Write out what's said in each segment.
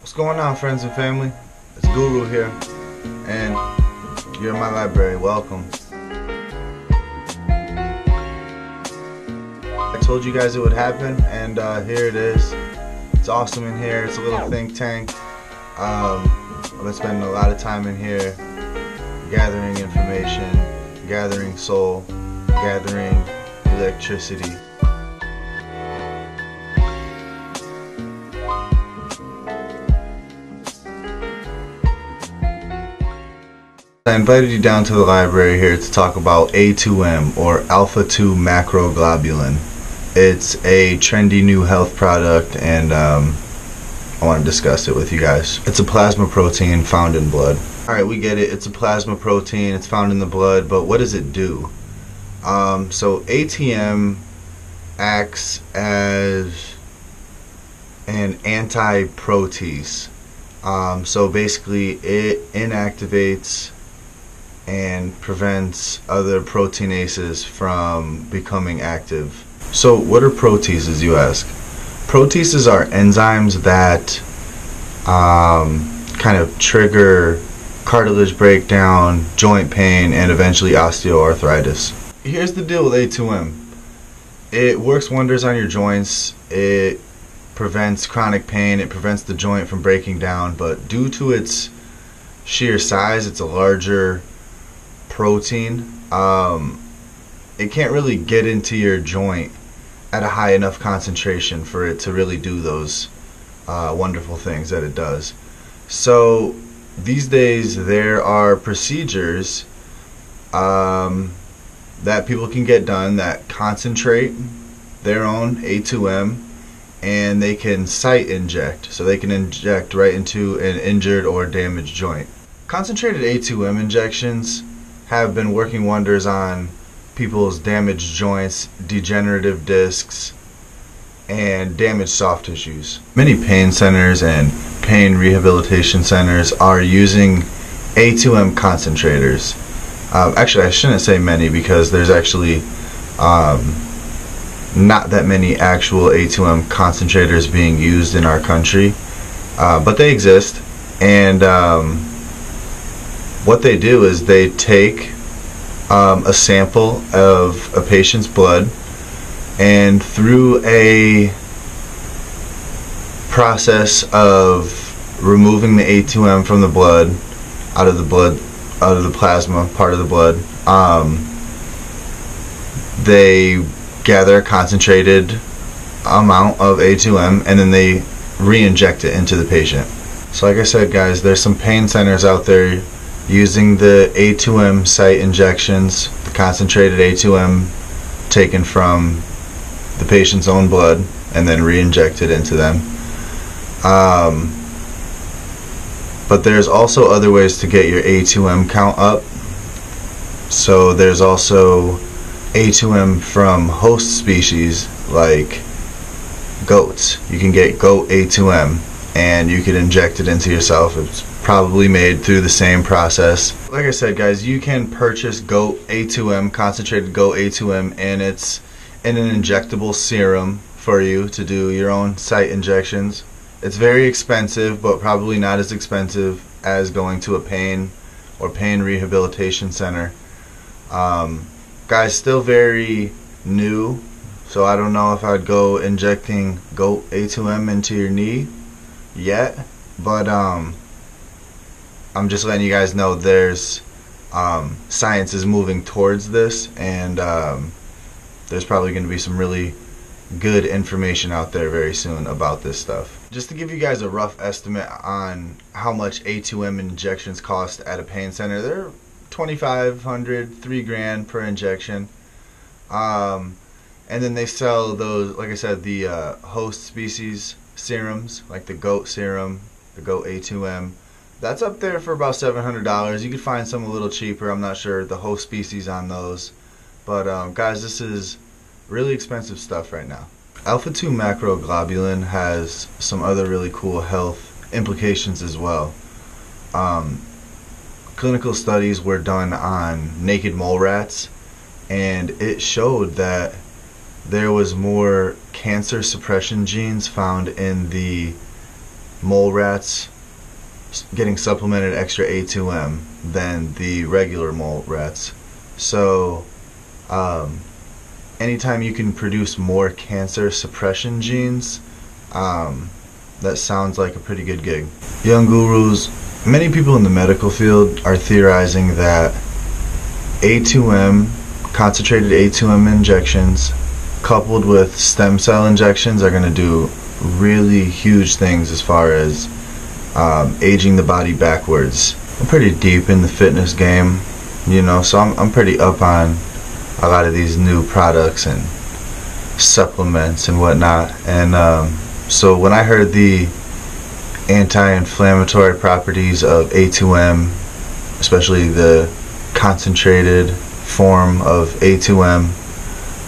What's going on, friends and family? It's Guru here, and you're in my library. Welcome. I told you guys it would happen, and uh, here it is. It's awesome in here. It's a little think tank. Um, I've been spending a lot of time in here gathering information, gathering soul, gathering electricity. I invited you down to the library here to talk about A2M or alpha 2 macroglobulin. It's a trendy new health product and um, I want to discuss it with you guys. It's a plasma protein found in blood. Alright, we get it. It's a plasma protein. It's found in the blood, but what does it do? Um, so A2M acts as an anti-protease. Um, so basically, it inactivates and prevents other proteinases from becoming active. So, what are proteases, you ask? Proteases are enzymes that um, kind of trigger cartilage breakdown, joint pain, and eventually osteoarthritis. Here's the deal with A2M it works wonders on your joints. It prevents chronic pain, it prevents the joint from breaking down, but due to its sheer size, it's a larger protein, um, it can't really get into your joint at a high enough concentration for it to really do those uh, wonderful things that it does. So these days there are procedures um, that people can get done that concentrate their own A2M and they can site inject. So they can inject right into an injured or damaged joint. Concentrated A2M injections have been working wonders on people's damaged joints, degenerative discs, and damaged soft tissues. Many pain centers and pain rehabilitation centers are using A2M concentrators. Uh, actually, I shouldn't say many because there's actually um, not that many actual A2M concentrators being used in our country, uh, but they exist. And um, what they do is they take um, a sample of a patient's blood and through a process of removing the A2M from the blood out of the blood out of the plasma part of the blood um, they gather a concentrated amount of A2M and then they re-inject it into the patient. So like I said guys there's some pain centers out there using the A2M site injections, the concentrated A2M taken from the patient's own blood and then re-injected into them. Um, but there's also other ways to get your A2M count up. So there's also A2M from host species like goats. You can get goat A2M and you can inject it into yourself. It's probably made through the same process. Like I said, guys, you can purchase GOAT A2M, concentrated GOAT A2M, and it's in an injectable serum for you to do your own site injections. It's very expensive, but probably not as expensive as going to a pain or pain rehabilitation center. Um, guys, still very new, so I don't know if I'd go injecting GOAT A2M into your knee yet, but um, I'm just letting you guys know there's um, science is moving towards this, and um, there's probably going to be some really good information out there very soon about this stuff. Just to give you guys a rough estimate on how much A2M injections cost at a pain center, they're 2500 3 grand per injection. Um, and then they sell those, like I said, the uh, host species serums, like the goat serum, the goat A2M. That's up there for about $700. You could find some a little cheaper. I'm not sure the host species on those. But um, guys, this is really expensive stuff right now. Alpha 2 macroglobulin has some other really cool health implications as well. Um, clinical studies were done on naked mole rats, and it showed that there was more cancer suppression genes found in the mole rats getting supplemented extra A2M than the regular mole rats. So, um, anytime you can produce more cancer suppression genes, um, that sounds like a pretty good gig. Young gurus, many people in the medical field are theorizing that A2M, concentrated A2M injections, coupled with stem cell injections, are going to do really huge things as far as um, aging the body backwards. I'm pretty deep in the fitness game, you know, so I'm, I'm pretty up on a lot of these new products and supplements and whatnot. And um, so when I heard the anti-inflammatory properties of A2M, especially the concentrated form of A2M,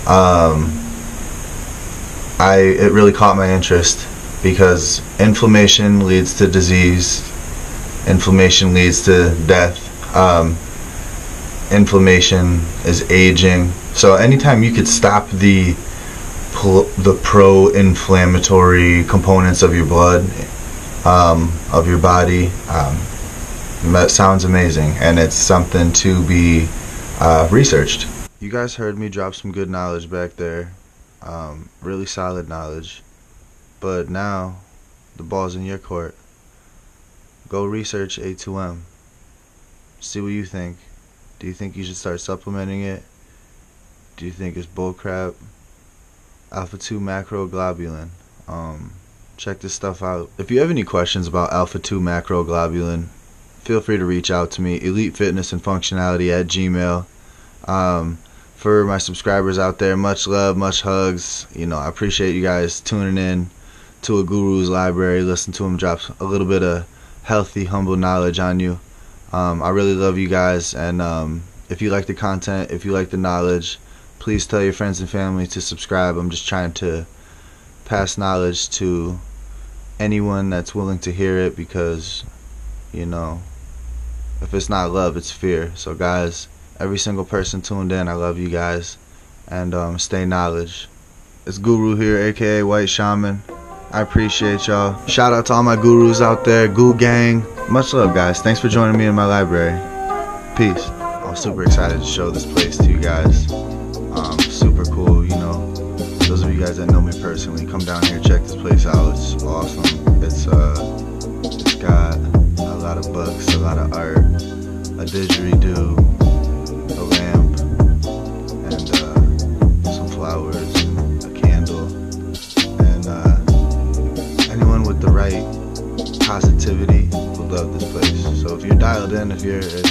um, I it really caught my interest because inflammation leads to disease, inflammation leads to death. Um, inflammation is aging. So anytime you could stop the the pro-inflammatory components of your blood, um, of your body, um, that sounds amazing, and it's something to be uh, researched. You guys heard me drop some good knowledge back there, um, really solid knowledge. But now, the ball's in your court. Go research A2M. See what you think. Do you think you should start supplementing it? Do you think it's bullcrap? Alpha 2 macroglobulin. Um, check this stuff out. If you have any questions about Alpha 2 macroglobulin, feel free to reach out to me. Elite Fitness and Functionality at Gmail. Um, for my subscribers out there, much love, much hugs. You know, I appreciate you guys tuning in to a guru's library, listen to him drop a little bit of healthy, humble knowledge on you. Um, I really love you guys, and um, if you like the content, if you like the knowledge, please tell your friends and family to subscribe. I'm just trying to pass knowledge to anyone that's willing to hear it because, you know, if it's not love, it's fear. So, guys, every single person tuned in, I love you guys, and um, stay knowledge. It's Guru here, aka White Shaman. I appreciate y'all. Shout out to all my gurus out there, Goo Gang. Much love, guys. Thanks for joining me in my library. Peace. I'm super excited to show this place to you guys. Um, super cool, you know. Those of you guys that know me personally, come down here, check this place out. It's awesome. It's uh, it's got a lot of books, a lot of art, a didgeridoo, positivity